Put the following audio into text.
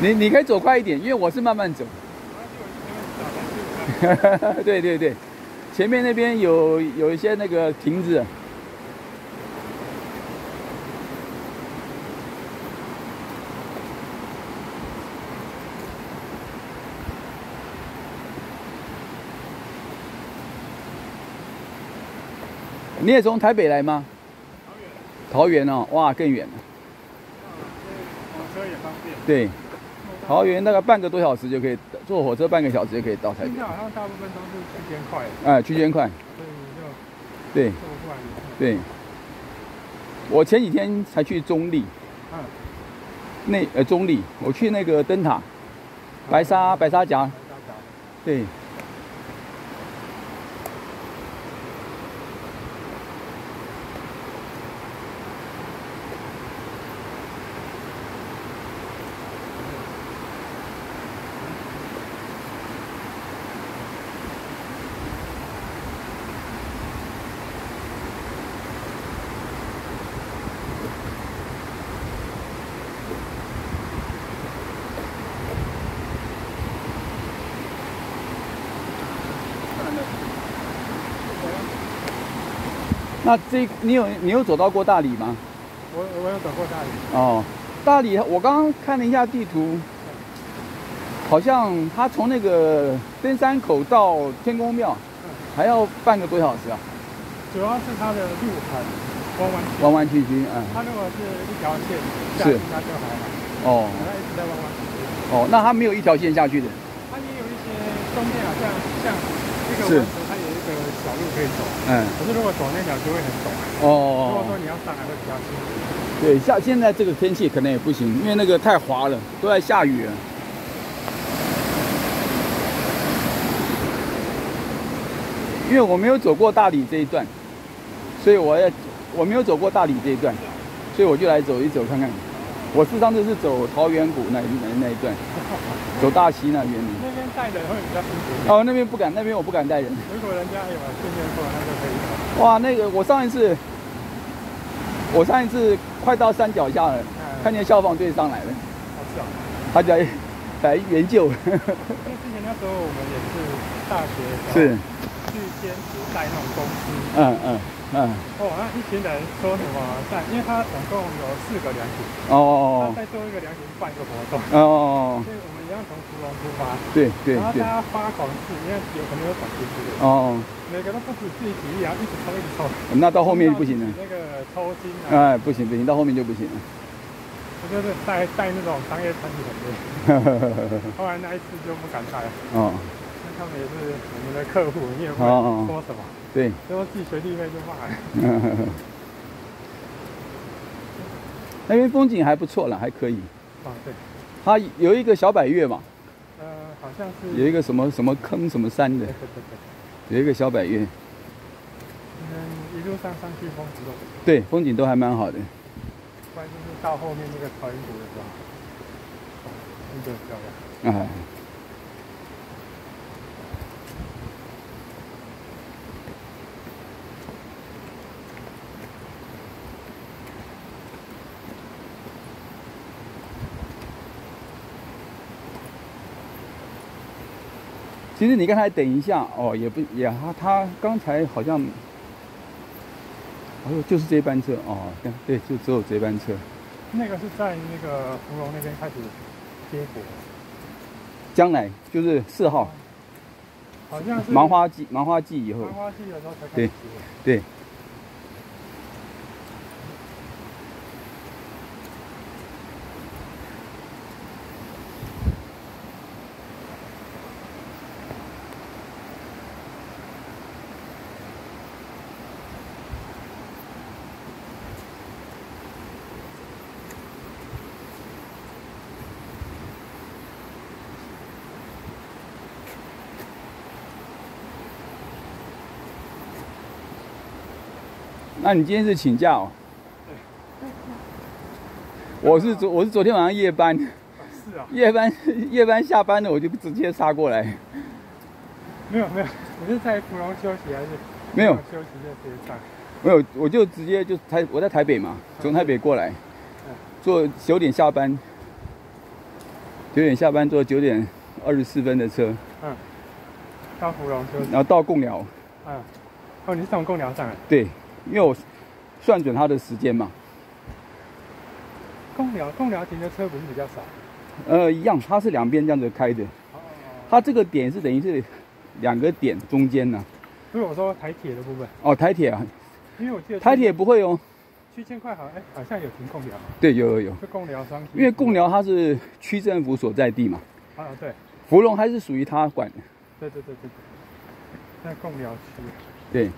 你你可以走快一点，因为我是慢慢走。对对对，前面那边有有一些那个亭子。你也从台北来吗？桃园。桃园哦，哇，更远了。火车也方便。对，桃园大概半个多小时就可以，坐火车半个小时就可以到台北。现在好像大部分都是区间快。哎，区间快。所以就对。对。我前几天才去中立。嗯。那呃中立，我去那个灯塔，白沙白沙峡。白沙峡。对。那这你有你有走到过大理吗？我我有走过大理。哦，大理我刚刚看了一下地图，好像他从那个登山口到天宫庙，还要半个多小时啊。主要是它的路很弯弯弯弯曲曲，嗯。它如果是一条线下去，那就还好。哦。它一直在弯弯曲曲。哦，那它没有一条线下去的。它也有一些中间好像像这个弯头，它有一个小路可以走。嗯。可是如果走那条就会很陡。哦。如果说你要上来会比较辛苦。对，像现在这个天气可能也不行，因为那个太滑了，都在下雨了。因为我没有走过大理这一段，所以我要我没有走过大理这一段，所以我就来走一走看看。我是上次是走桃源谷那那那一段，走大溪那边。那边带人会比较辛苦。哦，那边不敢，那边我不敢带人。如果人家有训练过，那就可以。哇，那个我上一次，我上一次快到山脚下了，看见消防队上来了。好是啊。他在来援救。因为之前那时候我们也是大学。是。去兼职带那种公司。嗯嗯。嗯，哦，那一群人说什么在？因为他总共有四个凉亭，哦，他再做一个凉亭办一个活动，哦，所以我们一样从芙蓉出发，对对然后大家发广式，因为有可能有短期之类哦，每个都不止自己几亿啊，一直抽一直抽，那到后面就不行了，那个抽筋啊，哎，不行不行，到后面就不行了，我就是带带那种商业团体很多，后来那一次就不敢带了，哦，他们也是我们的客户，你也不会说什么。对，然后自己随地飞就骂了。那边风景还不错了，还可以。啊，对。它有一个小百岳嘛。呃，好像是。有一个什么什么坑什么山的。对对对。有一个小百岳。嗯，一路上上去风景都。对，风景都还蛮好的。关键是到后面那个草原谷的时候，真的漂亮。啊。其实你刚才等一下哦，也不也他他刚才好像，哎呦，就是这班车哦，对，就只有这班车。那个是在那个芙蓉那边开始接驳。将来就是四号。好像是。芒花季，芒花季以后。芒花季的时候才开始。对。对。那你今天是请假哦？我是昨我是昨天晚上夜班。是啊。夜班夜班下班了，我就直接杀过来。没有没有，我是在芙蓉休息还是？没有。休息就直接上。没有，我就直接就台我在台北嘛，从台北过来，坐九点下班。九点下班坐九点二十四分的车。嗯。到芙蓉休息。然后到贡寮。嗯。哦，你是从贡寮上来？对，因为我算准他的时间嘛。贡寮，贡寮停的车不是比较少？呃，一样，它是两边这样子开的。哦。它这个点是等于是两个点中间呢。所以我说台铁的部分。哦，台铁啊。因为我记得。台铁不会哦。七千块好，哎，好像有停贡寮。对，有有有。是贡寮商。因为贡寮它是区政府所在地嘛。啊，对。芙蓉还是属于他管的。对对对对。在贡寮区。对。